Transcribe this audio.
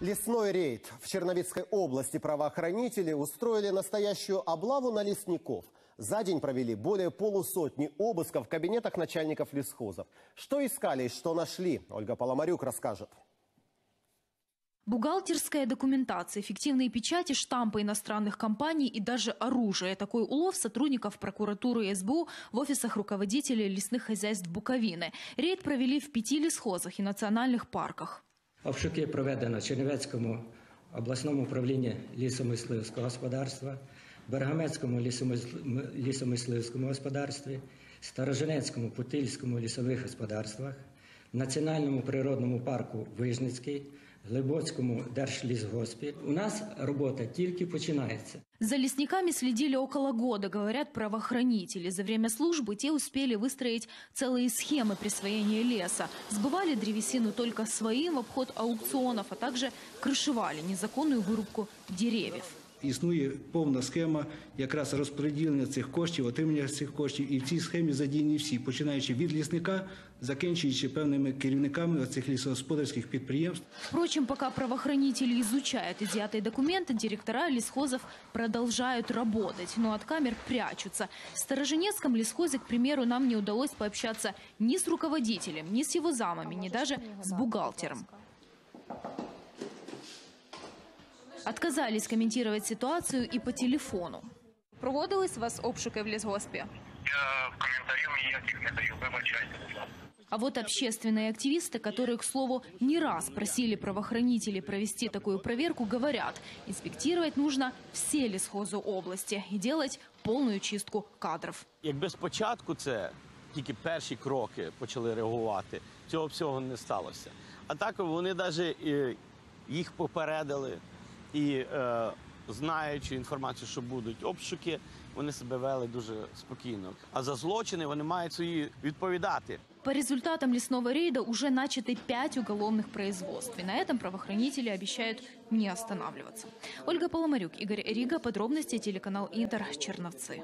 Лесной рейд. В Черновицкой области правоохранители устроили настоящую облаву на лесников. За день провели более полусотни обысков в кабинетах начальников лесхозов. Что искали и что нашли, Ольга Поломарюк расскажет. Бухгалтерская документация, фиктивные печати, штампы иностранных компаний и даже оружие. Такой улов сотрудников прокуратуры и СБУ в офисах руководителей лесных хозяйств Буковины. Рейд провели в пяти лесхозах и национальных парках. Обшуки проведено в Чернівецькому обласному управлінні лісомисливського господарства, Бергамецькому лісомисливському господарстві, Староженецькому Путильському лісових господарствах, Національному природному парку Вижницький, Глибоцькому держлісгоспі. У нас робота тільки починається. За лесниками следили около года, говорят правоохранители. За время службы те успели выстроить целые схемы присвоения леса. Сбывали древесину только своим в обход аукционов, а также крышевали незаконную вырубку деревьев. Існує повна схема якраз розподілення цих коштів, отримання цих коштів, і в цій схемі задіяні всі, починаючи від лісника, закінчуючи певними керівниками цих лісогосподарських підприємств. Впрочем, пока правоохранители изучают изъятые документы, директора лесхозов продолжают работать, но от камер прячутся. В Стороженецком лесхозе, к примеру, нам не удалось пообщаться ни с руководителем, ни с его замами, ни даже с бухгалтером. Отказались комментировать ситуацию и по телефону. Проводились у вас обшуки в лісгоспі? Я коментарів ніяких не даю, вибачайте. А вот общественные активисты, которые, к слову, не раз просили правоохранителей провести такую проверку, говорят, инспектировать нужно все лесхозы области и делать полную чистку кадров. Якби спочатку це тільки перші кроки почали реагувати, цього всього не сталося. А так вони навіть їх попередили і е, знаючи інформацію, що будуть обшуки, вони себе вели дуже спокійно. А за злочини вони мають свої відповідати. По результатам лесного рейда уже начаты пять уголовных производств. И на этом правоохранители обещают не останавливаться. Ольга Поломарюк, Игорь Рига. Подробности телеканал Интер. Черновцы.